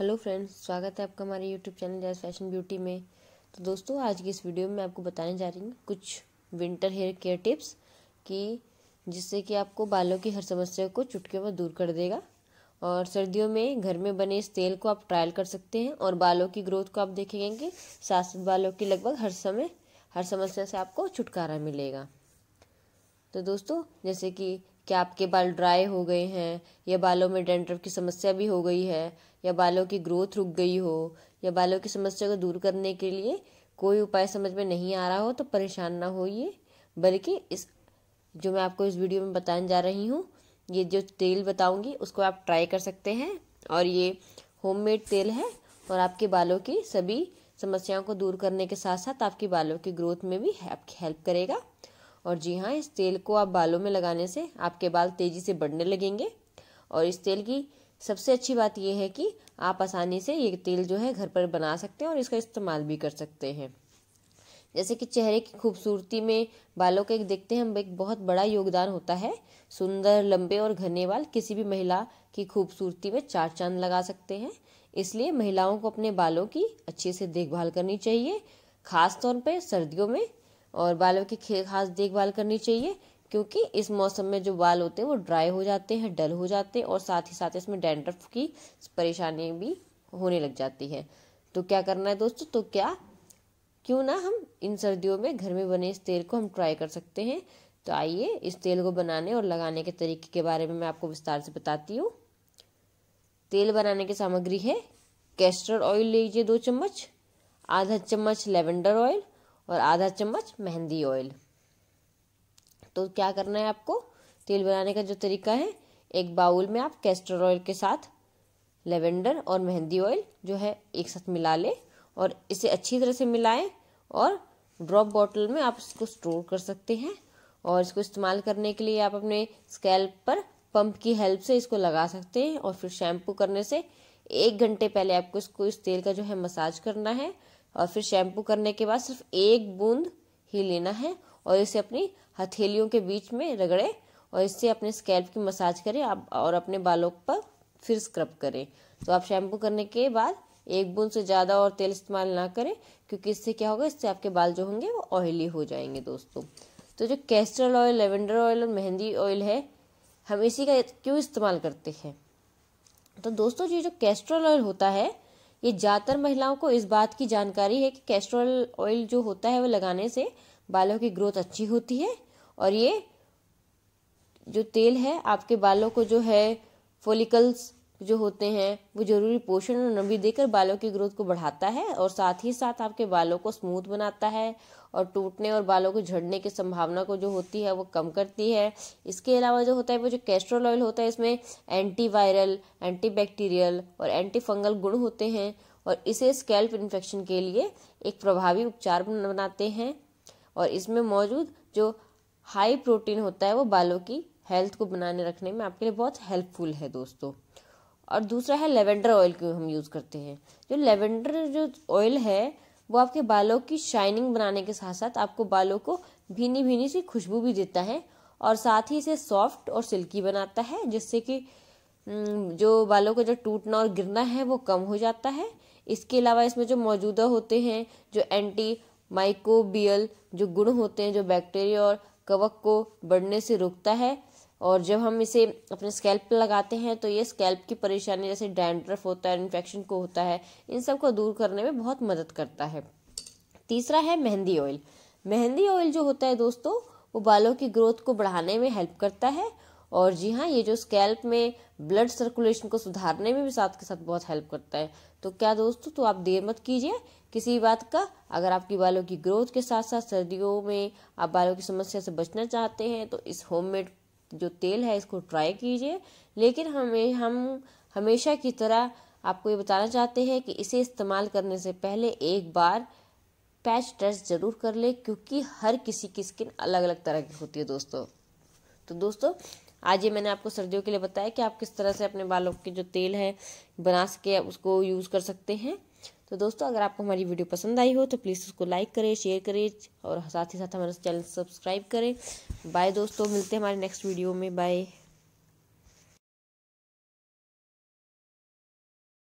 Hello friends, स्वागत है आपका हमारे यूट्यूब चैनल जैस फ़ैशन ब्यूटी में। तो दोस्तों, आज की इस वीडियो में आपको बताने जा रही हूँ कुछ विंटर हेयर केयर टिप्स कि जिससे कि आपको बालों की हर समस्या को चुटकियों में दूर कर देगा और सर्दियों में घर में बने इस तेल को आप ट्रायल कर सकते हैं और बालों की ग्रोथ को आप देखेंगे। कि सात सात बालों की लगभग हर समय, हर समस्या से आपको छुटकारा मिलेगा। तो दोस्तों, जैसे कि क्या आपके बाल ड्राई हो गए हैं, या बालों में डेंड्रफ की समस्या भी हो गई है, या बालों की ग्रोथ रुक गई हो, या बालों की समस्या को दूर करने के लिए कोई उपाय समझ में नहीं आ रहा हो तो परेशान ना होइए। बल्कि इस, जो मैं आपको इस वीडियो में बताने जा रही हूँ, ये जो तेल बताऊँगी, उसको आप ट्राई कर सकते हैं। और ये होममेड तेल है, और आपके बालों की सभी समस्याओं को दूर करने के साथ साथ आपके बालों की ग्रोथ में भी आपकी हेल्प करेगा। और जी हाँ इस तेल को आप बालों में लगाने से आपके बाल तेज़ी से बढ़ने लगेंगे। और इस तेल की सबसे अच्छी बात यह है कि आप आसानी से ये तेल जो है घर पर बना सकते हैं और इसका इस्तेमाल भी कर सकते हैं। जैसे कि चेहरे की खूबसूरती में बालों का एक देखते हैं, हम एक बहुत बड़ा योगदान होता है। सुंदर, लंबे और घने बाल किसी भी महिला की खूबसूरती में चार चाँद लगा सकते हैं। इसलिए महिलाओं को अपने बालों की अच्छे से देखभाल करनी चाहिए, खास तौर पर सर्दियों में और बालों की खास देखभाल करनी चाहिए, क्योंकि इस मौसम में जो बाल होते हैं, वो ड्राई हो जाते हैं, डल हो जाते हैं, और साथ ही साथ इसमें डेंड्रफ की परेशानी भी होने लग जाती है। तो क्या करना है दोस्तों? तो क्या, क्यों ना हम इन सर्दियों में घर में बने इस तेल को हम ट्राई कर सकते हैं। तो आइए इस तेल को बनाने और लगाने के तरीके के बारे में मैं आपको विस्तार से बताती हूँ। तेल बनाने की सामग्री है कैस्टर ऑयल लीजिए दो चम्मच, आधा चम्मच लेवेंडर ऑयल और आधा चम्मच मेहंदी ऑयल तो क्या करना है आपको? तेल बनाने का जो तरीका है, एक बाउल में आप कैस्टर ऑयल के साथ लेवेंडर और मेहंदी ऑयल जो है एक साथ मिला लें और इसे अच्छी तरह से मिलाएँ और ड्रॉप बॉटल में आप इसको स्टोर कर सकते हैं और इसको इस्तेमाल करने के लिए आप अपने स्कैल्प पर पंप की हेल्प से इसको लगा सकते हैं और फिर शैम्पू करने से एक घंटे पहले आपको इसको इस तेल का जो है मसाज करना है और फिर शैम्पू करने के बाद सिर्फ़ एक बूंद ही लेना है और इसे अपनी हथेलियों के बीच में रगड़े और इससे अपने स्कैल्प की मसाज करें, आप और अपने बालों पर फिर स्क्रब करें। तो आप शैम्पू करने के बाद एक बूंद से ज़्यादा और तेल इस्तेमाल ना करें, क्योंकि इससे क्या होगा, इससे आपके बाल जो होंगे वो ऑयली हो जाएँगे दोस्तों। तो जो कैस्ट्रल ऑयल लेवेंडर ऑयल और मेहंदी ऑयल है, हम इसी का क्यों इस्तेमाल करते हैं? तो दोस्तों, ये जो कैस्ट्रल ऑयल होता है ये ज़्यादातर महिलाओं को इस बात की जानकारी है कि कैस्ट्रोल ऑयल जो होता है वो लगाने से बालों की ग्रोथ अच्छी होती है और ये जो तेल है, आपके बालों को जो है फोलिकल्स जो होते हैं, वो ज़रूरी पोषण और नमी देकर बालों की ग्रोथ को बढ़ाता है और साथ ही साथ आपके बालों को स्मूथ बनाता है और टूटने और बालों को झड़ने की संभावना को जो होती है, वो कम करती है। इसके अलावा जो होता है, वो जो कैस्ट्रोल ऑयल होता है, इसमें एंटी वायरल एंटी बैक्टीरियल और एंटी फंगल गुण होते हैं और इसे स्कैल्प इन्फेक्शन के लिए एक प्रभावी उपचार बनाते हैं। और इसमें मौजूद जो हाई प्रोटीन होता है, वो बालों की हेल्थ को बनाने रखने में आपके लिए बहुत हेल्पफुल है दोस्तों। और दूसरा है लेवेंडर ऑयल को हम यूज़ करते हैं। जो लेवेंडर जो ऑयल है, वो आपके बालों की शाइनिंग बनाने के साथ साथ आपको बालों को भीनी भीनी सी खुशबू भी देता है और साथ ही इसे सॉफ्ट और सिल्की बनाता है, जिससे कि जो बालों का जो टूटना और गिरना है, वो कम हो जाता है। इसके अलावा इसमें जो मौजूदा होते हैं, जो एंटी माइकोबियल जो गुण होते हैं, जो बैक्टीरिया और कवक को बढ़ने से रोकता है और जब हम इसे अपने स्कैल्प पर लगाते हैं तो ये स्कैल्प की परेशानी, जैसे डैंड्रफ होता है इन्फेक्शन को होता है, इन सबको दूर करने में बहुत मदद करता है। तीसरा है मेहंदी ऑयल मेहंदी ऑयल जो होता है दोस्तों, वो बालों की ग्रोथ को बढ़ाने में हेल्प करता है और जी हाँ ये जो स्कैल्प में ब्लड सर्कुलेशन को सुधारने में भी साथ के साथ बहुत हेल्प करता है। तो क्या दोस्तों तो आप देर मत कीजिए किसी बात का। अगर आपकी बालों की ग्रोथ के साथ साथ सर्दियों में आप बालों की समस्या से बचना चाहते हैं तो इस होममेड जो तेल है इसको ट्राई कीजिए। लेकिन हमें, हम हमेशा की तरह आपको ये बताना चाहते हैं कि इसे इस्तेमाल करने से पहले एक बार पैच टेस्ट ज़रूर कर ले, क्योंकि हर किसी की स्किन अलग अलग तरह की होती है दोस्तों। तो दोस्तों, आज ये मैंने आपको सर्दियों के लिए बताया कि आप किस तरह से अपने बालों के जो तेल है बना सके, उसको यूज़ कर सकते हैं। तो दोस्तों, अगर आपको हमारी वीडियो पसंद आई हो तो प्लीज़ उसको लाइक करें शेयर करें, और साथ ही साथ हमारे चैनल सब्सक्राइब करें। बाय दोस्तों, मिलते हैं हमारे नेक्स्ट वीडियो में। बाय